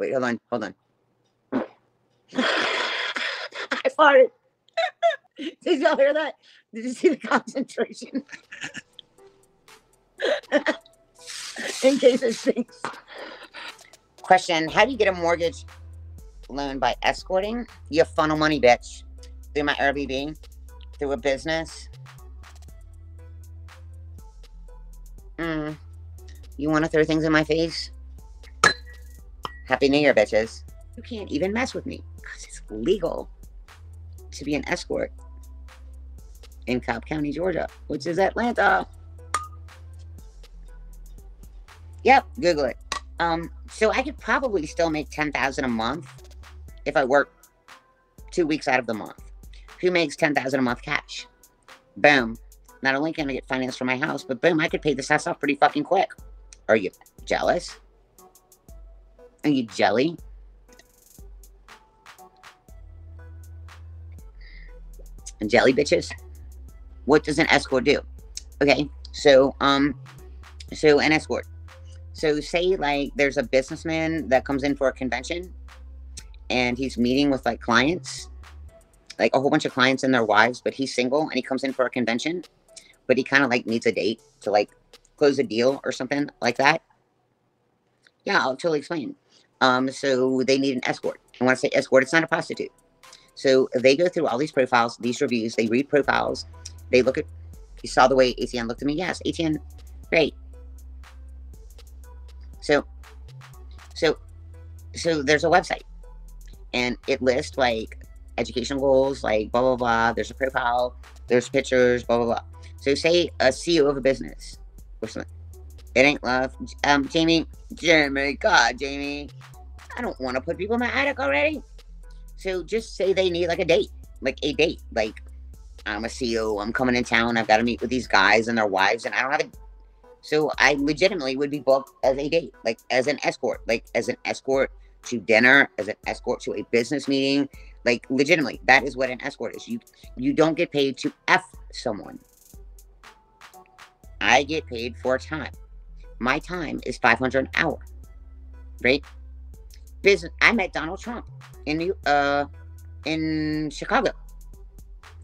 Wait, hold on, hold on. I farted. Did y'all hear that? Did you see the concentration? In case it stinks. Question How do you get a mortgage loan by escorting? You funnel money, bitch. Through my Airbnb, through a business. Mm. You want to throw things in my face? Happy New Year, bitches. You can't even mess with me because it's legal to be an escort in Cobb County, Georgia, which is Atlanta. Yep, Google it. Um, so I could probably still make ten thousand a month if I work two weeks out of the month. Who makes ten thousand a month cash? Boom. Not only can I get finance for my house, but boom, I could pay this house off pretty fucking quick. Are you jealous? Are you jelly? And jelly bitches? What does an escort do? Okay, so um, so an escort. So say like there's a businessman that comes in for a convention, and he's meeting with like clients, like a whole bunch of clients and their wives, but he's single and he comes in for a convention, but he kind of like needs a date to like close a deal or something like that. Yeah, I'll totally explain. Um, so they need an escort. And when I say escort, it's not a prostitute. So they go through all these profiles, these reviews, they read profiles, they look at, you saw the way ATN looked at me? Yes, ATN, great. So, so, so there's a website and it lists like educational goals, like blah, blah, blah. There's a profile, there's pictures, blah, blah, blah. So say a CEO of a business or something. It ain't love. Um, Jamie, Jamie, God, Jamie. I don't want to put people in my attic already. So just say they need like a date, like a date. Like I'm a CEO, I'm coming in town, I've got to meet with these guys and their wives, and I don't have a. So I legitimately would be booked as a date, like as an escort, like as an escort to dinner, as an escort to a business meeting. Like legitimately, that is what an escort is. You you don't get paid to f someone. I get paid for time. My time is 500 an hour, right? Business. I met Donald Trump in uh in Chicago.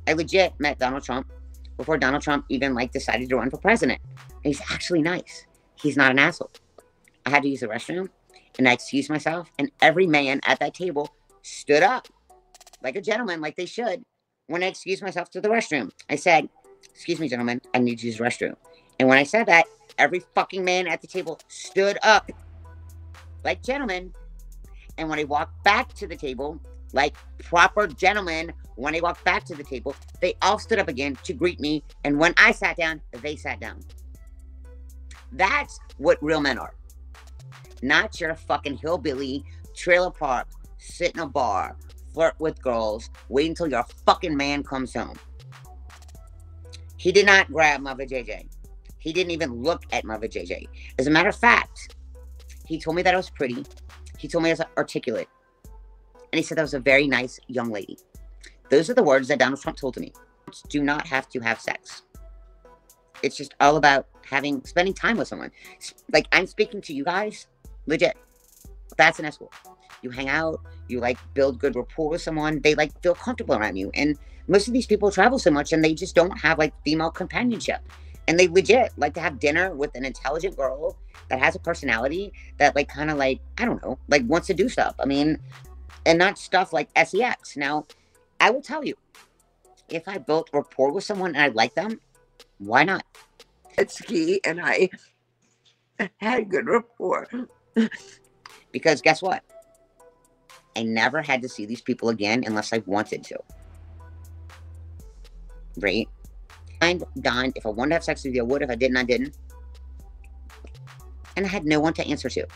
I legit met Donald Trump before Donald Trump even like decided to run for president. And he's actually nice. He's not an asshole. I had to use the restroom and I excused myself, and every man at that table stood up like a gentleman, like they should, when I excused myself to the restroom. I said, Excuse me, gentlemen, I need to use the restroom. And when I said that, every fucking man at the table stood up like gentlemen. And when I walked back to the table, like proper gentlemen, when I walked back to the table, they all stood up again to greet me. And when I sat down, they sat down. That's what real men are. Not your fucking hillbilly, trailer park, sit in a bar, flirt with girls, wait until your fucking man comes home. He did not grab Mother JJ. He didn't even look at Mother JJ. As a matter of fact, he told me that I was pretty. He told me I was articulate. And he said that was a very nice young lady. Those are the words that Donald Trump told to me. Do not have to have sex. It's just all about having spending time with someone. Like I'm speaking to you guys, legit. That's an escort. You hang out, you like build good rapport with someone, they like feel comfortable around you. And most of these people travel so much and they just don't have like female companionship. And they legit like to have dinner with an intelligent girl that has a personality that like kind of like, I don't know, like wants to do stuff. I mean, and not stuff like sex. Now, I will tell you, if I built rapport with someone and I like them, why not? Ski and I had good rapport. because guess what? I never had to see these people again unless I wanted to. Right? I'm done. If I wanted to have sex with you, I would. If I didn't, I didn't. And I had no one to answer to.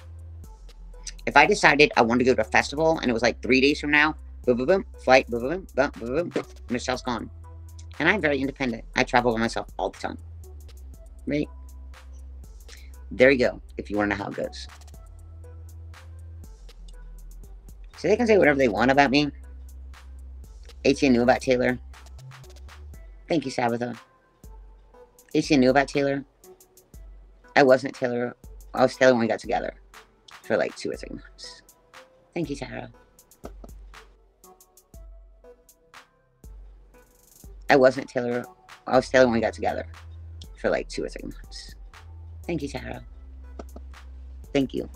If I decided I wanted to go to a festival and it was like three days from now, boom, boom, boom, flight, boom, boom, boom, boom, boom, boom, Michelle's gone. And I'm very independent. I travel by myself all the time. Right? There you go, if you want to know how it goes. So they can say whatever they want about me. ATN knew about Taylor. Thank you, Sabbatha. ATN knew about Taylor. I wasn't Taylor. I was Taylor when we got together for like two or three months. Thank you, Tara. I wasn't Taylor. I was Taylor when we got together for like two or three months. Thank you, Tara. Thank you.